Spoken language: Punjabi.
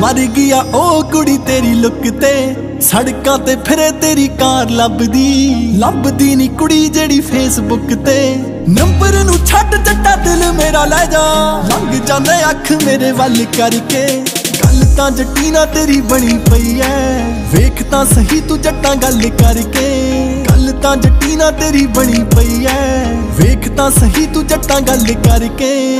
ਮਰ ਗਿਆ ਉਹ ਕੁੜੀ ਤੇਰੀ ਲੁੱਕ ਤੇ, ਸੜਕਾਂ ਤੇ ਫਿਰੇ ਤੇਰੀ ਕਾਰ ਲੱਭਦੀ। ਲੱਭਦੀ ਨਹੀਂ ਕੁੜੀ ਜਿਹੜੀ ਫੇਸਬੁੱਕ ਤੇ। ਨੰਬਰ ਨੂੰ ਛੱਡ ਜੱਟਾ ਦਿਲ ਮੇਰਾ ਲੈ ਜਾ। ਲੰਘ ਜਾਂਦਾ ਅੱਖ ਮੇਰੇ ਵੱਲ ਕਰਕੇ। ਗੱਲ ਤਾਂ ਜੱਟੀ ਨਾ ਤੇਰੀ ਬਣੀ ਪਈ ਐ। ਵੇਖ ਤਾਂ ਸਹੀ ਤੂੰ ਜੱਟਾਂ ਗੱਲ ਕਰਕੇ। ਗੱਲ ਤਾਂ ਜੱਟੀ ਨਾ ਤੇਰੀ ਬਣੀ ਪਈ ਐ। ਵੇਖ ਤਾਂ ਸਹੀ ਤੂੰ ਜੱਟਾਂ ਗੱਲ ਕਰਕੇ।